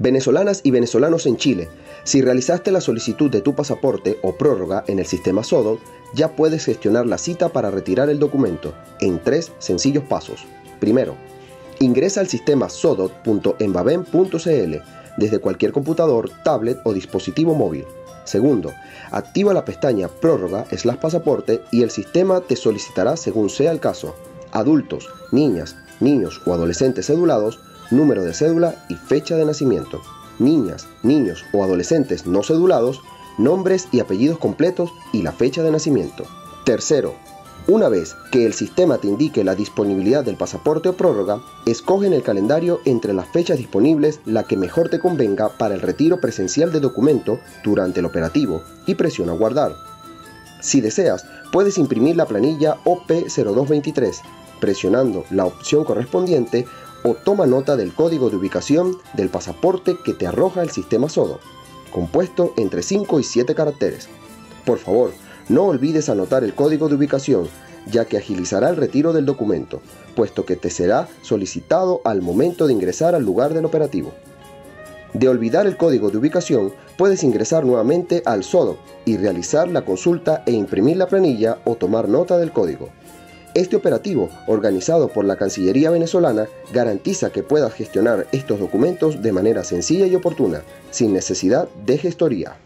Venezolanas y venezolanos en Chile, si realizaste la solicitud de tu pasaporte o prórroga en el sistema SODO, ya puedes gestionar la cita para retirar el documento en tres sencillos pasos. Primero, ingresa al sistema sodot.embaben.cl desde cualquier computador, tablet o dispositivo móvil. Segundo, activa la pestaña prórroga slash pasaporte y el sistema te solicitará según sea el caso. Adultos, niñas, niños o adolescentes cedulados número de cédula y fecha de nacimiento. Niñas, niños o adolescentes no cedulados, nombres y apellidos completos y la fecha de nacimiento. Tercero, una vez que el sistema te indique la disponibilidad del pasaporte o prórroga, escoge en el calendario entre las fechas disponibles la que mejor te convenga para el retiro presencial de documento durante el operativo y presiona guardar. Si deseas, puedes imprimir la planilla OP0223 presionando la opción correspondiente o toma nota del código de ubicación del pasaporte que te arroja el sistema SODO, compuesto entre 5 y 7 caracteres. Por favor, no olvides anotar el código de ubicación, ya que agilizará el retiro del documento, puesto que te será solicitado al momento de ingresar al lugar del operativo. De olvidar el código de ubicación, puedes ingresar nuevamente al SODO y realizar la consulta e imprimir la planilla o tomar nota del código. Este operativo, organizado por la Cancillería venezolana, garantiza que puedas gestionar estos documentos de manera sencilla y oportuna, sin necesidad de gestoría.